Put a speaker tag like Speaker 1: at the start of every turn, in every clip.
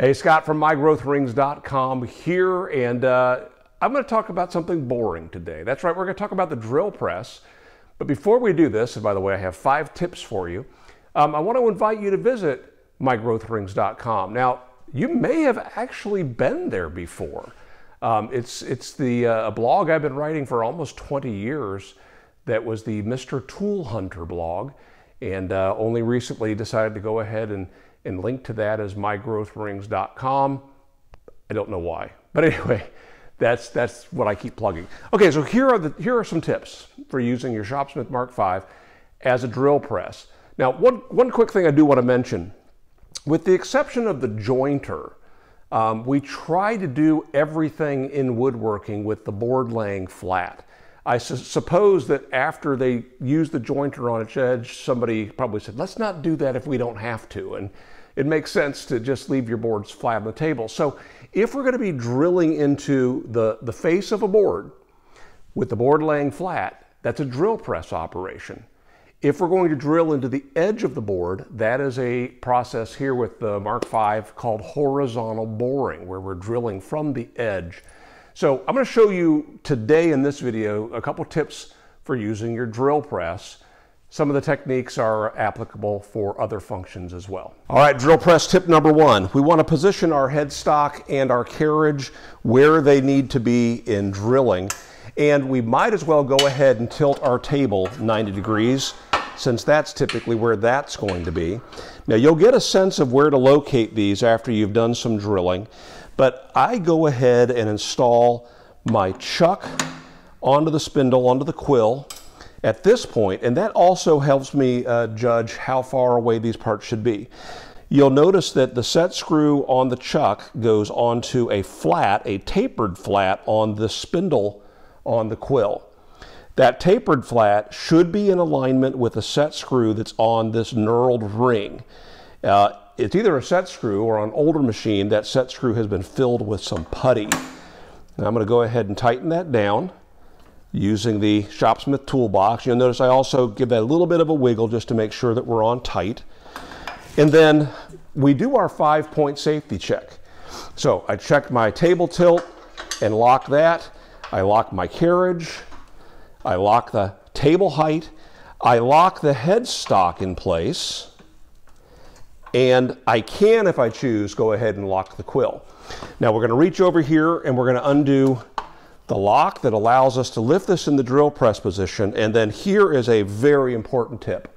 Speaker 1: Hey, Scott from mygrowthrings.com here, and uh, I'm going to talk about something boring today. That's right, we're going to talk about the drill press. But before we do this, and by the way, I have five tips for you, um, I want to invite you to visit mygrowthrings.com. Now, you may have actually been there before. Um, it's it's the uh, blog I've been writing for almost 20 years. That was the Mr. Tool Hunter blog, and uh, only recently decided to go ahead and and link to that as mygrowthrings.com. I don't know why, but anyway, that's that's what I keep plugging. Okay, so here are the here are some tips for using your Shopsmith Mark V as a drill press. Now, one one quick thing I do want to mention, with the exception of the jointer, um, we try to do everything in woodworking with the board laying flat. I su suppose that after they used the jointer on its edge, somebody probably said, let's not do that if we don't have to. And it makes sense to just leave your boards flat on the table. So if we're going to be drilling into the, the face of a board with the board laying flat, that's a drill press operation. If we're going to drill into the edge of the board, that is a process here with the Mark V called horizontal boring, where we're drilling from the edge so I'm going to show you today in this video a couple tips for using your drill press. Some of the techniques are applicable for other functions as well. All right, drill press tip number one. We want to position our headstock and our carriage where they need to be in drilling. And we might as well go ahead and tilt our table 90 degrees since that's typically where that's going to be. Now you'll get a sense of where to locate these after you've done some drilling. But I go ahead and install my chuck onto the spindle, onto the quill at this point, and that also helps me uh, judge how far away these parts should be. You'll notice that the set screw on the chuck goes onto a flat, a tapered flat on the spindle on the quill. That tapered flat should be in alignment with the set screw that's on this knurled ring. Uh, it's either a set screw or on an older machine, that set screw has been filled with some putty. Now I'm going to go ahead and tighten that down using the Shopsmith toolbox. You'll notice I also give that a little bit of a wiggle just to make sure that we're on tight. And then we do our five point safety check. So I check my table tilt and lock that. I lock my carriage. I lock the table height. I lock the headstock in place. And I can, if I choose, go ahead and lock the quill. Now we're going to reach over here and we're going to undo the lock that allows us to lift this in the drill press position. And then here is a very important tip.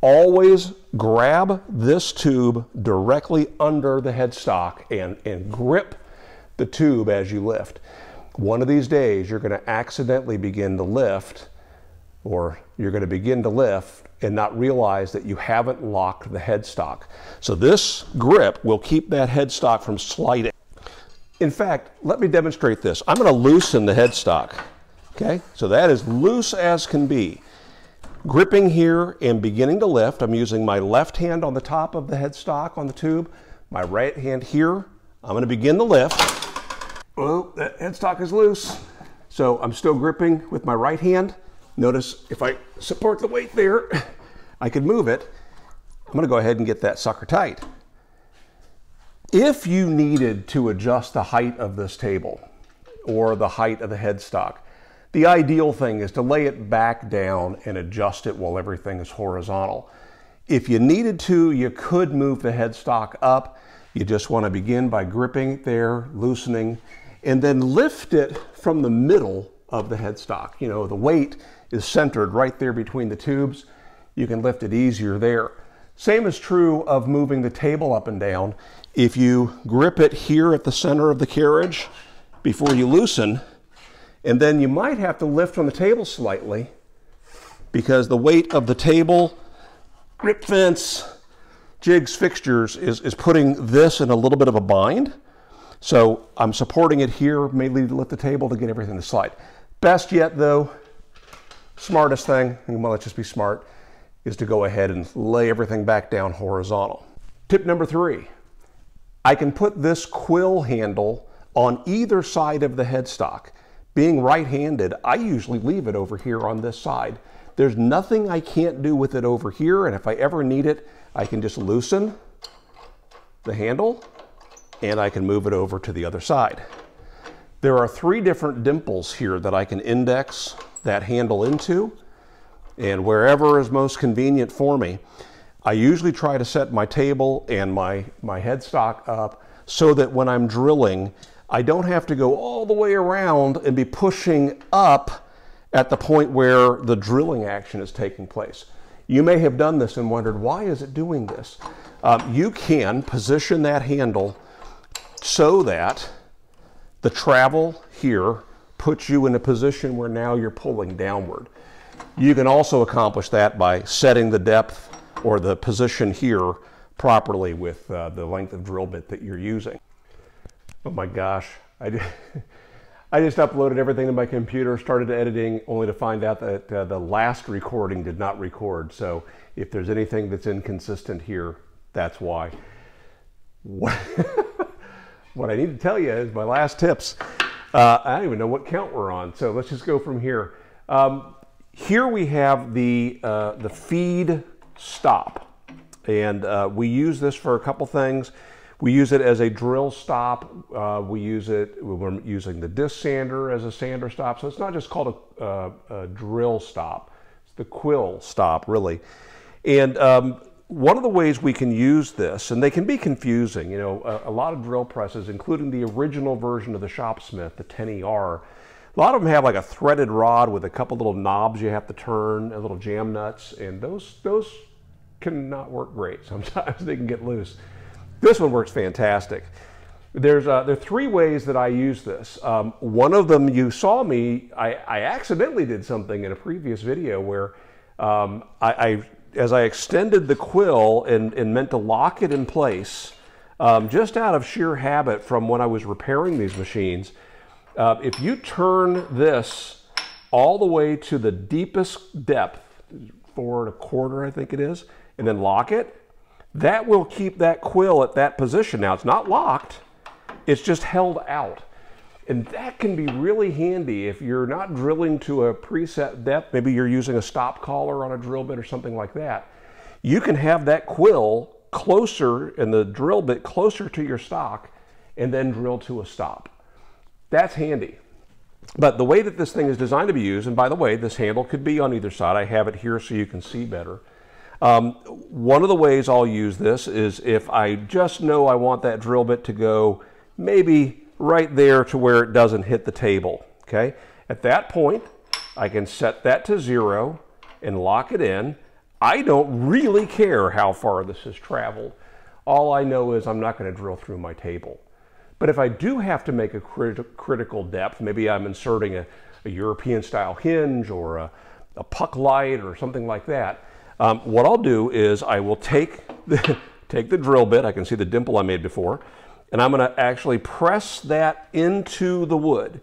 Speaker 1: Always grab this tube directly under the headstock and, and grip the tube as you lift. One of these days, you're going to accidentally begin to lift, or you're going to begin to lift and not realize that you haven't locked the headstock. So this grip will keep that headstock from sliding. In fact, let me demonstrate this. I'm going to loosen the headstock. Okay, so that is loose as can be. Gripping here and beginning to lift. I'm using my left hand on the top of the headstock on the tube, my right hand here. I'm going to begin the lift. Oh, that headstock is loose. So I'm still gripping with my right hand. Notice if I support the weight there, I could move it. I'm gonna go ahead and get that sucker tight. If you needed to adjust the height of this table or the height of the headstock, the ideal thing is to lay it back down and adjust it while everything is horizontal. If you needed to, you could move the headstock up. You just want to begin by gripping there, loosening, and then lift it from the middle of the headstock. You know, the weight is centered right there between the tubes. You can lift it easier there. Same is true of moving the table up and down. If you grip it here at the center of the carriage before you loosen, and then you might have to lift on the table slightly because the weight of the table, grip fence, jigs, fixtures is, is putting this in a little bit of a bind. So I'm supporting it here, mainly to lift the table to get everything to slide. Best yet though, smartest thing, well, let's just be smart, is to go ahead and lay everything back down horizontal. Tip number three, I can put this quill handle on either side of the headstock. Being right-handed, I usually leave it over here on this side. There's nothing I can't do with it over here, and if I ever need it, I can just loosen the handle and I can move it over to the other side. There are three different dimples here that I can index that handle into and wherever is most convenient for me. I usually try to set my table and my, my headstock up so that when I'm drilling, I don't have to go all the way around and be pushing up at the point where the drilling action is taking place. You may have done this and wondered, why is it doing this? Um, you can position that handle so that the travel here puts you in a position where now you're pulling downward. You can also accomplish that by setting the depth or the position here properly with uh, the length of drill bit that you're using. Oh my gosh, I, did, I just uploaded everything to my computer, started editing, only to find out that uh, the last recording did not record. So if there's anything that's inconsistent here, that's why. What, I need to tell you is my last tips. Uh, I don't even know what count we're on, so let's just go from here. Um, here we have the, uh, the feed stop, and uh, we use this for a couple things. We use it as a drill stop. Uh, we use it, we're using the disc sander as a sander stop. So it's not just called a, uh, a drill stop, it's the quill stop, really. And um, one of the ways we can use this, and they can be confusing, you know, a, a, lot of drill presses, including the original version of the Shopsmith, the 10ER, a lot of them have like a threaded rod with a couple little knobs you have to turn, a little jam nuts, and those, those cannot work great. Sometimes they can get loose. This one works fantastic. There's uh, there are three ways that I use this. Um, one of them, you saw me, I, I, accidentally did something in a previous video where um, I, I, as I extended the quill and, and meant to lock it in place, um, just out of sheer habit from when I was repairing these machines, uh, if you turn this all the way to the deepest depth, four and a quarter, I think it is, and then lock it, that will keep that quill at that position. Now, it's not locked, it's just held out. And that can be really handy if you're not drilling to a preset depth. Maybe you're using a stop collar on a drill bit or something like that. You can have that quill closer and the drill bit closer to your stock and then drill to a stop. That's handy. But the way that this thing is designed to be used, and by the way, this handle could be on either side. I have it here so you can see better. Um, one of the ways I'll use this is if I just know I want that drill bit to go maybe right there to where it doesn't hit the table, okay? At that point, I can set that to zero and lock it in. I don't really care how far this has traveled. All I know is I'm not going to drill through my table. But if I do have to make a crit critical depth, maybe I'm inserting a, a European style hinge or a, a puck light or something like that, um, what I'll do is I will take the, take the drill bit, I can see the dimple I made before, and I'm going to actually press that into the wood.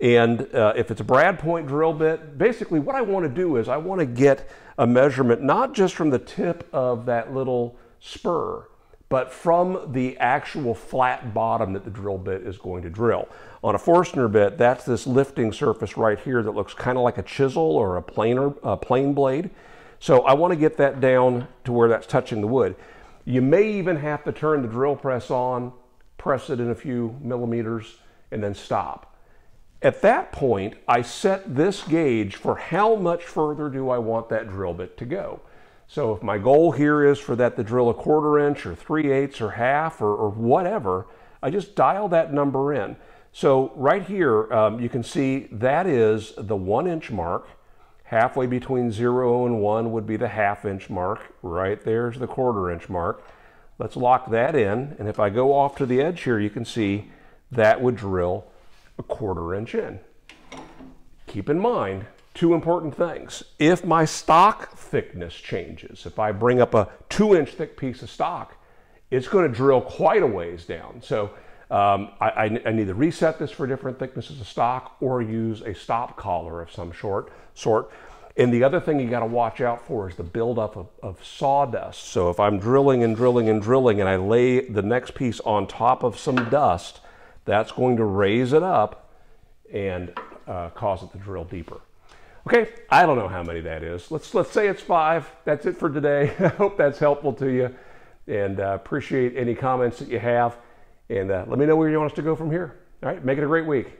Speaker 1: And uh, if it's a brad point drill bit, basically what I want to do is I want to get a measurement not just from the tip of that little spur, but from the actual flat bottom that the drill bit is going to drill. On a Forstner bit, that's this lifting surface right here that looks kind of like a chisel or a planer, a plane blade. So I want to get that down to where that's touching the wood. You may even have to turn the drill press on, press it in a few millimeters, and then stop. At that point, I set this gauge for how much further do I want that drill bit to go. So if my goal here is for that to drill a quarter inch or three eighths or half or, or whatever, I just dial that number in. So right here, um, you can see that is the one inch mark. Halfway between zero and one would be the half inch mark. Right there's the quarter inch mark. Let's lock that in. And if I go off to the edge here, you can see that would drill a quarter inch in. Keep in mind, two important things. If my stock thickness changes, if I bring up a two inch thick piece of stock, it's going to drill quite a ways down. So um, I, I, need to reset this for different thicknesses of stock or use a stop collar of some sort. sort. And the other thing you got to watch out for is the buildup of, of sawdust. So if I'm drilling and drilling and drilling and I lay the next piece on top of some dust, that's going to raise it up and uh, cause it to drill deeper. Okay, I don't know how many that is. Let's let's say it's five. That's it for today. I hope that's helpful to you, and uh, appreciate any comments that you have. And uh, let me know where you want us to go from here. All right, make it a great week.